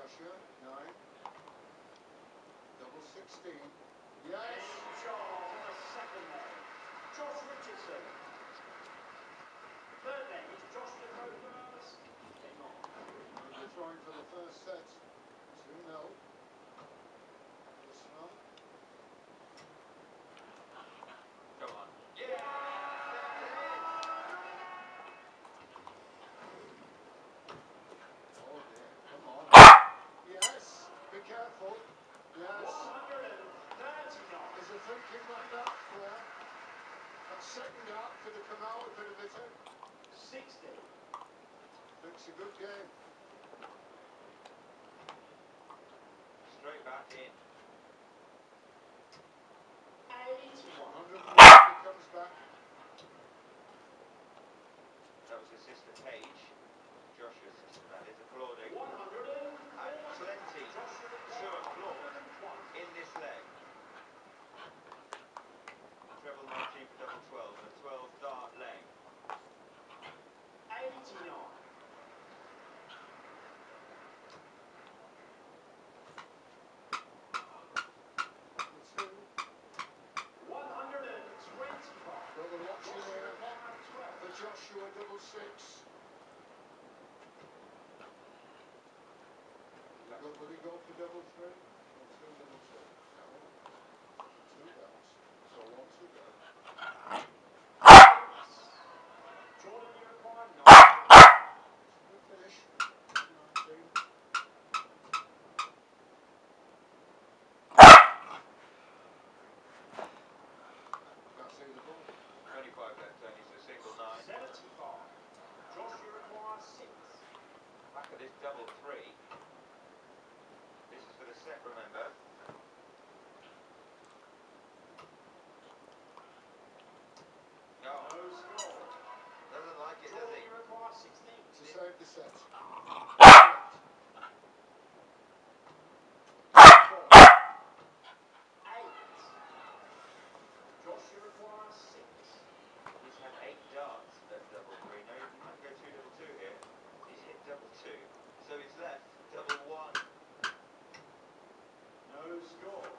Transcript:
Russia, nine. Double 16. Yes! Charles In the second one. Josh Richardson. Third name is Josh DeRosa. They're not. They're for the first set. 2-0. Careful. Yes. 139. Is there thinking like that for that second out for the Kamau bit of it? 60. Looks a good game. Straight back in. 81. 150 comes back. That was his sister Paige. Joshua for Joshua double six. Go, will he go for double three? 6. Back at this double 3. Score.